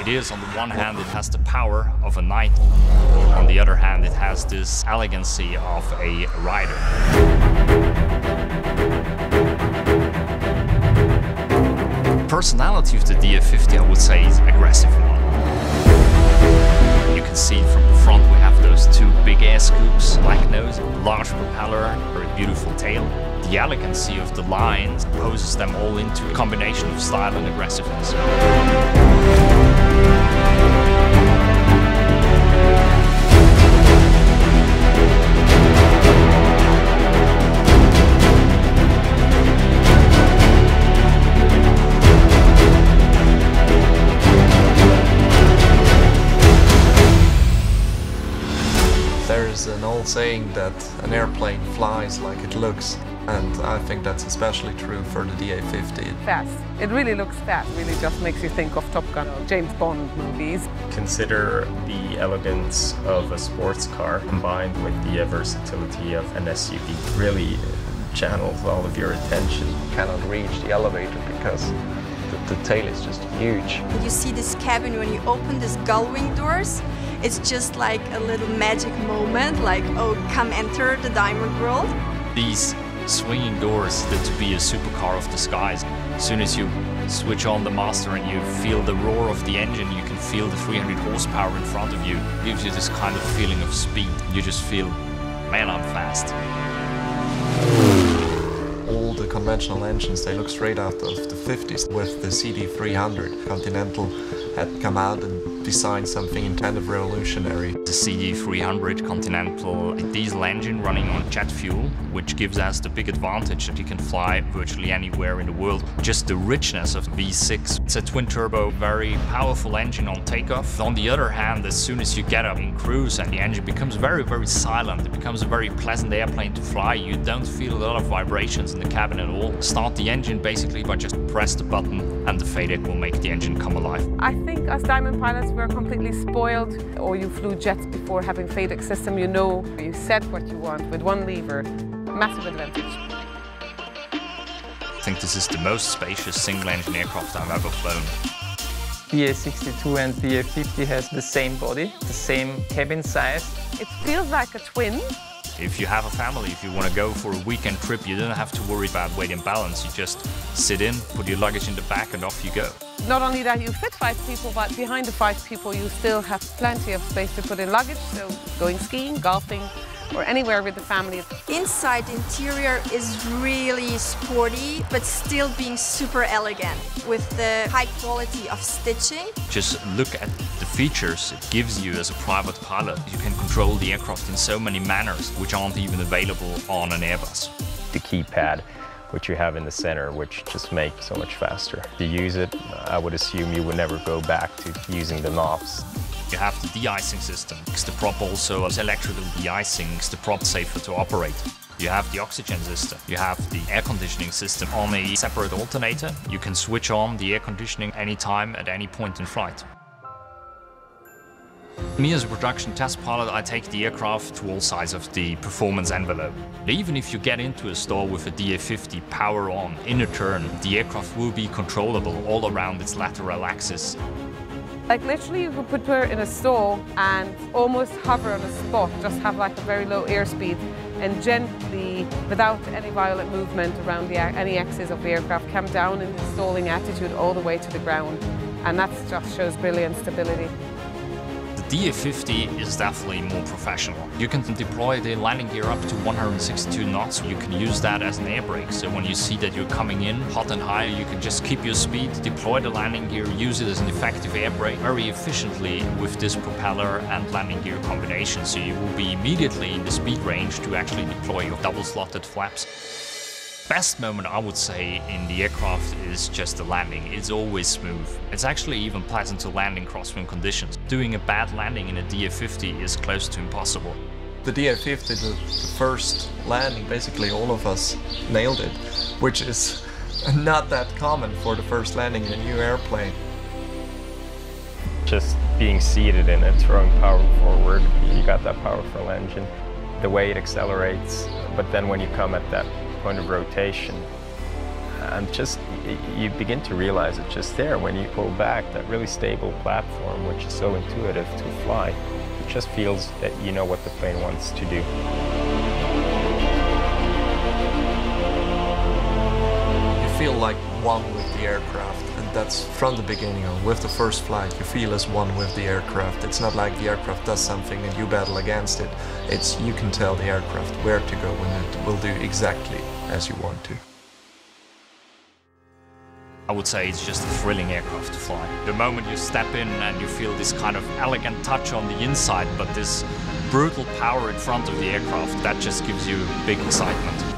It is, on the one hand, it has the power of a knight. On the other hand, it has this elegancy of a rider. Personality of the DA50, I would say, is aggressive one. You can see from the front we have those two big air scoops, black nose, large propeller, very beautiful tail. The elegancy of the lines poses them all into a combination of style and aggressiveness. There's an old saying that an airplane flies like it looks, and I think that's especially true for the DA-50. Fast. It really looks fast. Really just makes you think of Top Gun or James Bond movies. Consider the elegance of a sports car combined with the versatility of an SUV. Really uh, channels all of your attention. You Cannot reach the elevator because the, the tail is just huge. You see this cabin when you open these gull wing doors. It's just like a little magic moment, like, oh, come enter the diamond world. These swinging doors that to be a supercar of the skies. As soon as you switch on the master and you feel the roar of the engine, you can feel the 300 horsepower in front of you. It gives you this kind of feeling of speed. You just feel, man, I'm fast. All the conventional engines, they look straight out of the 50s. With the CD300, Continental had come out and designed something kind of revolutionary. The CD300 Continental a diesel engine running on jet fuel, which gives us the big advantage that you can fly virtually anywhere in the world. Just the richness of V6. It's a twin turbo, very powerful engine on takeoff. On the other hand, as soon as you get up in cruise and the engine becomes very, very silent, it becomes a very pleasant airplane to fly. You don't feel a lot of vibrations in the cabin at all. Start the engine basically by just press the button and the FADEC will make the engine come alive. I think us Diamond pilots were completely spoiled, or you flew jets before having FADEC system. You know, you set what you want with one lever. Massive advantage. I think this is the most spacious single-engine aircraft I've ever flown. DA62 and DA50 has the same body, the same cabin size. It feels like a twin. If you have a family, if you want to go for a weekend trip, you don't have to worry about weight and balance. You just sit in, put your luggage in the back and off you go. Not only that you fit five people, but behind the five people you still have plenty of space to put in luggage. So going skiing, golfing, or anywhere with the family. Inside, the interior is really sporty, but still being super elegant with the high quality of stitching. Just look at the features it gives you as a private pilot. You can control the aircraft in so many manners which aren't even available on an Airbus. The keypad, which you have in the center, which just make so much faster. To use it, I would assume you would never go back to using the knobs. You have the de-icing system. The prop also is electrical de-icing, makes the prop safer to operate. You have the oxygen system. You have the air conditioning system on a separate alternator. You can switch on the air conditioning anytime at any point in flight. Me as a production test pilot, I take the aircraft to all sides of the performance envelope. Even if you get into a stall with a DA50 power on in a turn, the aircraft will be controllable all around its lateral axis. Like literally you could put her in a stall and almost hover on a spot, just have like a very low airspeed and gently, without any violent movement around the, any axis of the aircraft, come down in the stalling attitude all the way to the ground. And that just shows brilliant stability. The DA50 is definitely more professional. You can deploy the landing gear up to 162 knots. You can use that as an air brake. So when you see that you're coming in hot and high, you can just keep your speed, deploy the landing gear, use it as an effective air brake very efficiently with this propeller and landing gear combination. So you will be immediately in the speed range to actually deploy your double slotted flaps best moment I would say in the aircraft is just the landing. It's always smooth. It's actually even pleasant to land in crosswind conditions. Doing a bad landing in a DA-50 is close to impossible. The DA-50, the, the first landing, basically all of us nailed it, which is not that common for the first landing in a new airplane. Just being seated in it, throwing power forward, you got that powerful engine. The way it accelerates, but then when you come at that point of rotation, and just you begin to realize it's just there. When you pull back that really stable platform which is so intuitive to fly it just feels that you know what the plane wants to do. You feel like one with the aircraft that's from the beginning on with the first flight you feel as one with the aircraft it's not like the aircraft does something and you battle against it it's you can tell the aircraft where to go and it will do exactly as you want to I would say it's just a thrilling aircraft to fly. The moment you step in and you feel this kind of elegant touch on the inside, but this brutal power in front of the aircraft, that just gives you big excitement.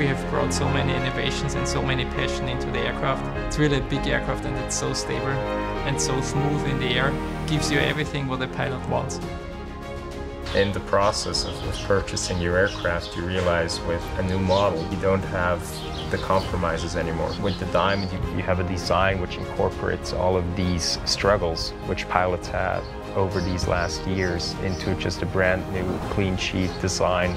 We have brought so many innovations and so many passion into the aircraft. It's really a big aircraft and it's so stable and so smooth in the air. gives you everything what a pilot wants. In the process of, purchasing your aircraft, you realize with a new model, you don't have the compromises anymore. With the Diamond, you, you have a design which incorporates all of these struggles which pilots had over these last years into just a brand new clean sheet design